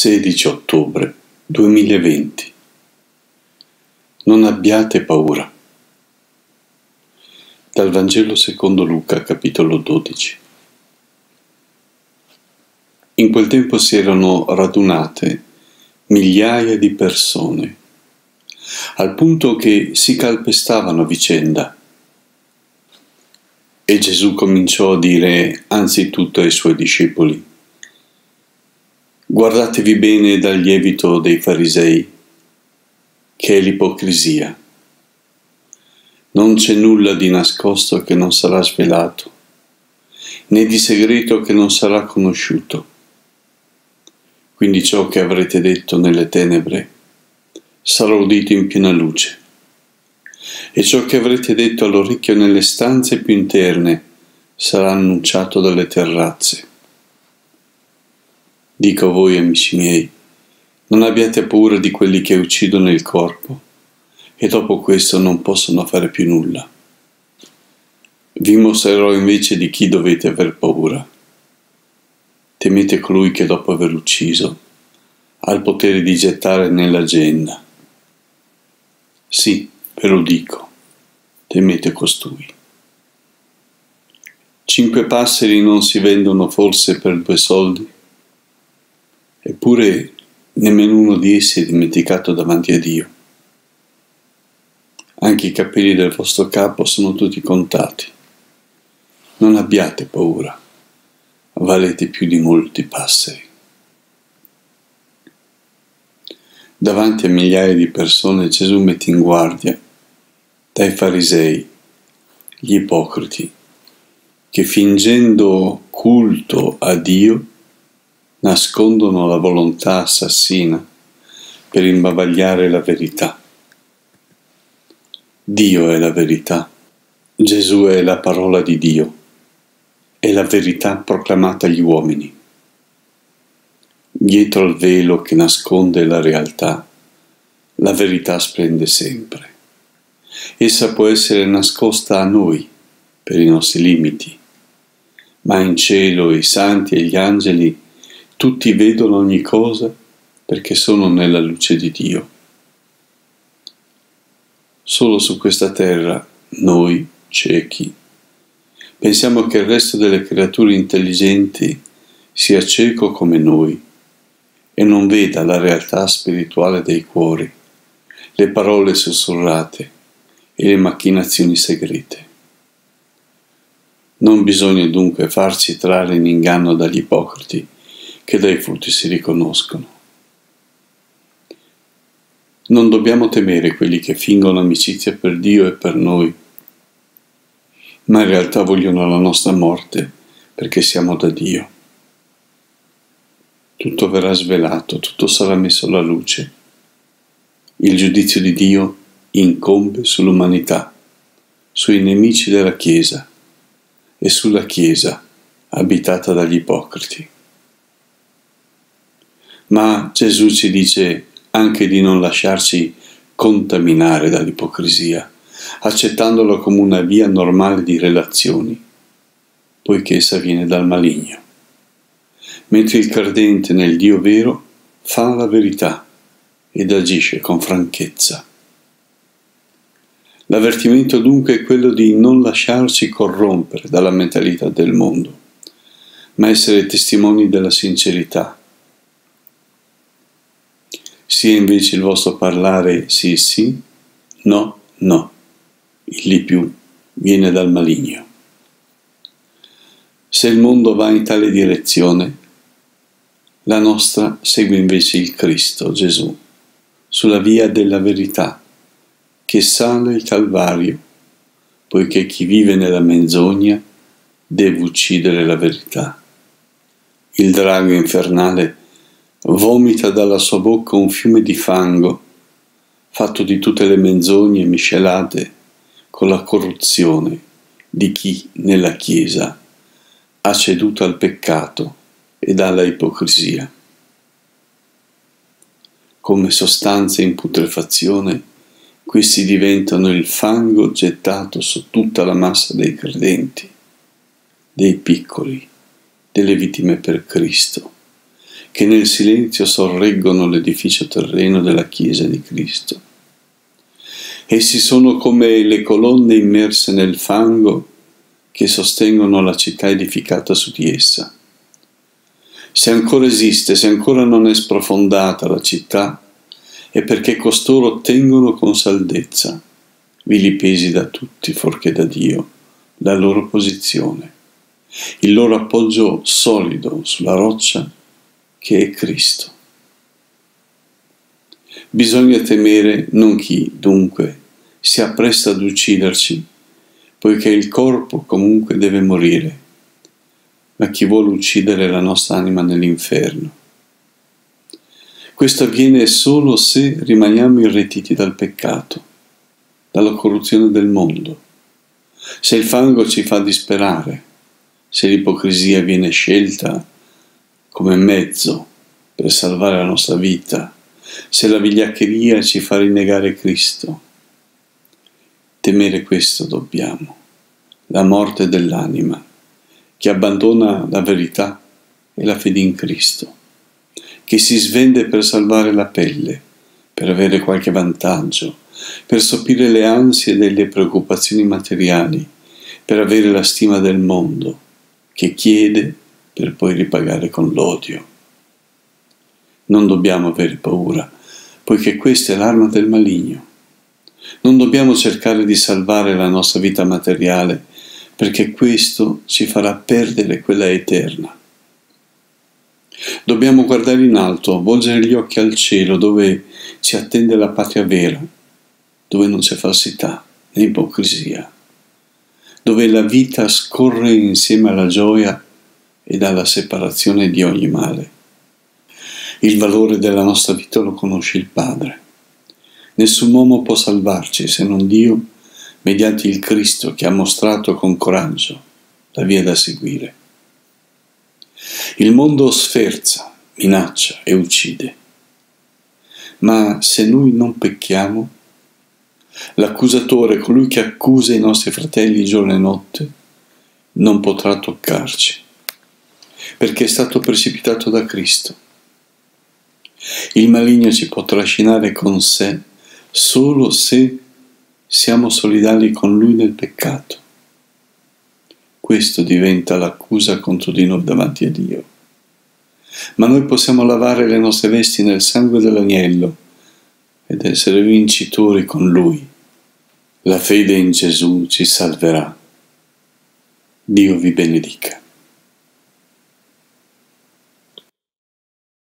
16 ottobre 2020 Non abbiate paura. Dal Vangelo secondo Luca, capitolo 12. In quel tempo si erano radunate migliaia di persone, al punto che si calpestavano a vicenda. E Gesù cominciò a dire anzitutto ai suoi discepoli, Guardatevi bene dal lievito dei farisei, che è l'ipocrisia. Non c'è nulla di nascosto che non sarà svelato, né di segreto che non sarà conosciuto. Quindi ciò che avrete detto nelle tenebre sarà udito in piena luce, e ciò che avrete detto all'orecchio nelle stanze più interne sarà annunciato dalle terrazze. Dico a voi, amici miei, non abbiate paura di quelli che uccidono il corpo e dopo questo non possono fare più nulla. Vi mostrerò invece di chi dovete aver paura. Temete colui che dopo aver ucciso ha il potere di gettare nell'agenda. Sì, ve lo dico, temete costui. Cinque passeri non si vendono forse per due soldi? Eppure nemmeno uno di essi è dimenticato davanti a Dio. Anche i capelli del vostro capo sono tutti contati. Non abbiate paura, valete più di molti passeri. Davanti a migliaia di persone Gesù mette in guardia dai farisei, gli ipocriti, che fingendo culto a Dio nascondono la volontà assassina per imbavagliare la verità. Dio è la verità, Gesù è la parola di Dio, è la verità proclamata agli uomini. Dietro al velo che nasconde la realtà, la verità splende sempre. Essa può essere nascosta a noi per i nostri limiti, ma in cielo i santi e gli angeli tutti vedono ogni cosa perché sono nella luce di Dio. Solo su questa terra noi, ciechi, pensiamo che il resto delle creature intelligenti sia cieco come noi e non veda la realtà spirituale dei cuori, le parole sussurrate e le macchinazioni segrete. Non bisogna dunque farci trarre in inganno dagli ipocriti, che dai frutti si riconoscono. Non dobbiamo temere quelli che fingono amicizia per Dio e per noi, ma in realtà vogliono la nostra morte perché siamo da Dio. Tutto verrà svelato, tutto sarà messo alla luce. Il giudizio di Dio incombe sull'umanità, sui nemici della Chiesa e sulla Chiesa abitata dagli ipocriti. Ma Gesù ci dice anche di non lasciarci contaminare dall'ipocrisia, accettandola come una via normale di relazioni, poiché essa viene dal maligno. Mentre il credente nel Dio vero fa la verità ed agisce con franchezza. L'avvertimento dunque è quello di non lasciarci corrompere dalla mentalità del mondo, ma essere testimoni della sincerità sia invece il vostro parlare sì sì, no no. Il di più viene dal maligno. Se il mondo va in tale direzione, la nostra segue invece il Cristo Gesù sulla via della verità che sale il Calvario, poiché chi vive nella menzogna deve uccidere la verità. Il drago infernale vomita dalla sua bocca un fiume di fango, fatto di tutte le menzogne miscelate con la corruzione di chi nella Chiesa ha ceduto al peccato ed alla ipocrisia. Come sostanze in putrefazione, questi diventano il fango gettato su tutta la massa dei credenti, dei piccoli, delle vittime per Cristo che nel silenzio sorreggono l'edificio terreno della Chiesa di Cristo. Essi sono come le colonne immerse nel fango che sostengono la città edificata su di essa. Se ancora esiste, se ancora non è sprofondata la città, è perché costoro tengono con saldezza, vilipesi da tutti, forché da Dio, la loro posizione, il loro appoggio solido sulla roccia che è Cristo. Bisogna temere non chi, dunque, si appresta ad ucciderci, poiché il corpo comunque deve morire, ma chi vuole uccidere la nostra anima nell'inferno. Questo avviene solo se rimaniamo irretiti dal peccato, dalla corruzione del mondo, se il fango ci fa disperare, se l'ipocrisia viene scelta come mezzo per salvare la nostra vita, se la vigliaccheria ci fa rinnegare Cristo. Temere questo dobbiamo, la morte dell'anima, che abbandona la verità e la fede in Cristo, che si svende per salvare la pelle, per avere qualche vantaggio, per sopire le ansie delle preoccupazioni materiali, per avere la stima del mondo, che chiede per poi ripagare con l'odio. Non dobbiamo avere paura, poiché questa è l'arma del maligno. Non dobbiamo cercare di salvare la nostra vita materiale, perché questo ci farà perdere quella eterna. Dobbiamo guardare in alto, volgere gli occhi al cielo, dove ci attende la patria vera, dove non c'è falsità né ipocrisia, dove la vita scorre insieme alla gioia e dalla separazione di ogni male. Il valore della nostra vita lo conosce il Padre. Nessun uomo può salvarci se non Dio, mediante il Cristo che ha mostrato con coraggio la via da seguire. Il mondo sferza, minaccia e uccide. Ma se noi non pecchiamo, l'accusatore, colui che accusa i nostri fratelli giorno e notte, non potrà toccarci perché è stato precipitato da Cristo. Il maligno ci può trascinare con sé solo se siamo solidali con lui nel peccato. Questo diventa l'accusa contro di noi davanti a Dio. Ma noi possiamo lavare le nostre vesti nel sangue dell'agnello ed essere vincitori con lui. La fede in Gesù ci salverà. Dio vi benedica.